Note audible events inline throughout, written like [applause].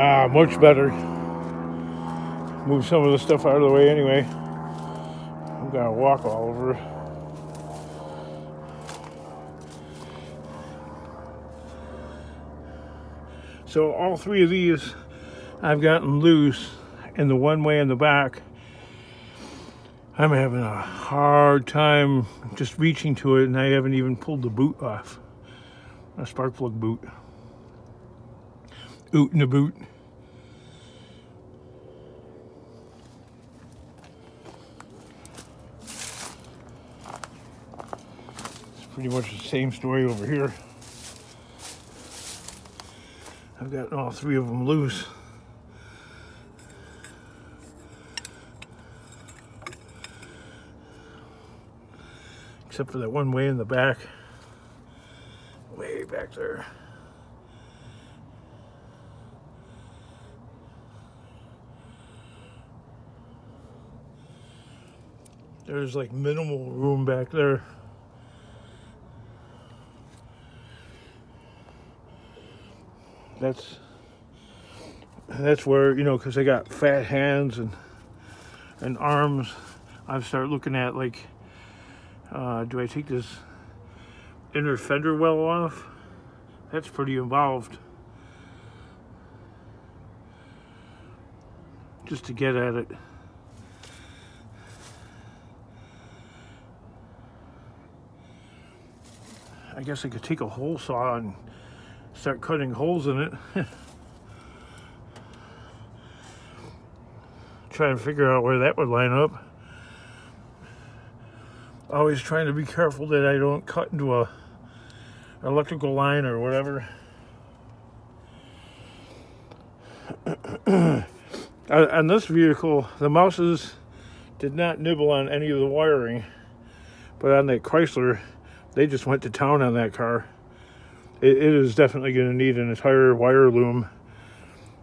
Ah, much better. Move some of the stuff out of the way anyway. I'm gonna walk all over. So all three of these I've gotten loose and the one way in the back I'm having a hard time just reaching to it and I haven't even pulled the boot off. A spark plug boot. Oot in the boot. It's pretty much the same story over here. I've gotten all three of them loose. Except for that one way in the back. Way back there. There's like minimal room back there. That's that's where you know because I got fat hands and and arms. I start looking at like, uh, do I take this inner fender well off? That's pretty involved. Just to get at it. I guess I could take a hole saw and start cutting holes in it. [laughs] Try and figure out where that would line up. Always trying to be careful that I don't cut into a electrical line or whatever. [coughs] on this vehicle, the mouses did not nibble on any of the wiring, but on that Chrysler, they just went to town on that car. it, it is definitely going to need an entire wire loom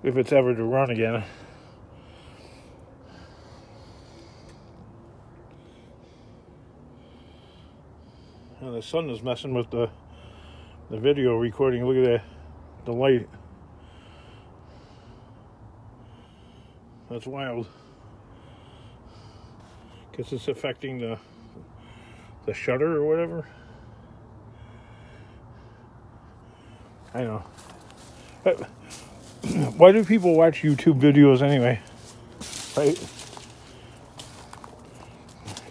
if it's ever to run again. And the sun is messing with the the video recording. Look at that, the light. That's wild. Guess it's affecting the the shutter or whatever. I know. But uh, [clears throat] why do people watch YouTube videos anyway? Right?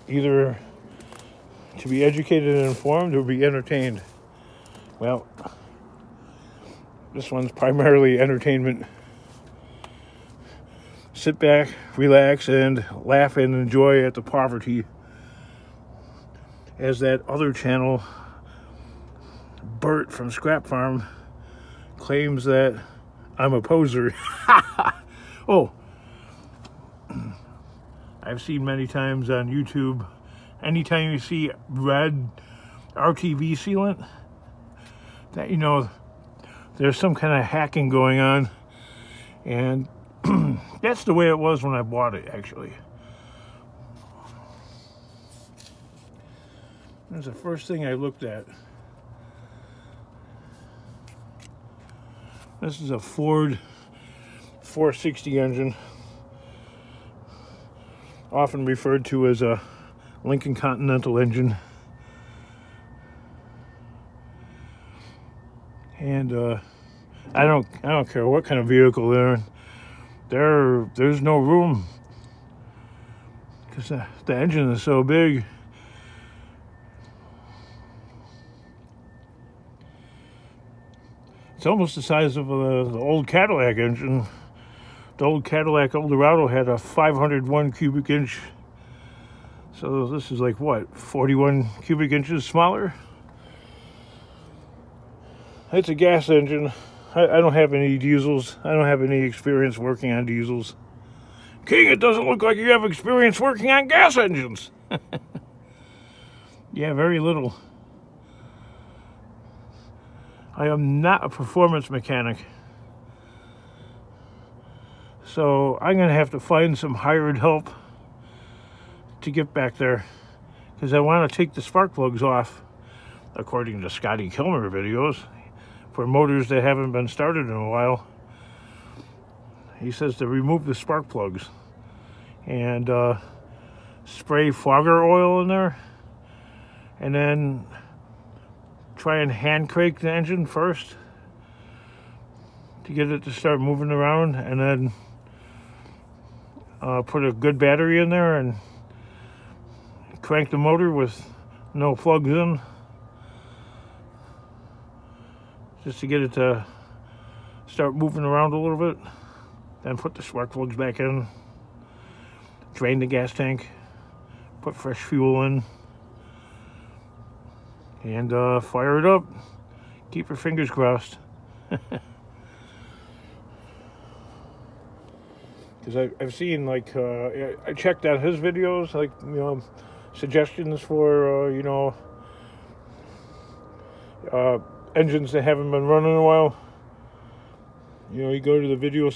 Either to be educated and informed or be entertained. Well, this one's primarily entertainment. Sit back, relax, and laugh and enjoy at the poverty. As that other channel, Bert from Scrap Farm, claims that I'm a poser. [laughs] oh, I've seen many times on YouTube, anytime you see red RTV sealant, that you know there's some kind of hacking going on. And [clears throat] that's the way it was when I bought it, actually. That's the first thing I looked at. This is a Ford 460 engine, often referred to as a Lincoln Continental engine. And uh, I don't I don't care what kind of vehicle they're in. There there's no room because the, the engine is so big. It's almost the size of uh, the old Cadillac engine. The old Cadillac Eldorado had a 501 cubic inch. So this is like what, 41 cubic inches smaller? It's a gas engine. I, I don't have any diesels. I don't have any experience working on diesels. King, it doesn't look like you have experience working on gas engines. [laughs] yeah, very little. I am not a performance mechanic. So I'm going to have to find some hired help to get back there because I want to take the spark plugs off, according to Scotty Kilmer videos, for motors that haven't been started in a while. he says to remove the spark plugs and uh, spray fogger oil in there and then try and hand crank the engine first to get it to start moving around and then uh, put a good battery in there and crank the motor with no plugs in just to get it to start moving around a little bit then put the spark plugs back in drain the gas tank put fresh fuel in and uh, fire it up keep your fingers crossed [laughs] because I've seen like uh, I checked out his videos, like you know, suggestions for uh, you know uh, engines that haven't been running in a while. You know, you go to the video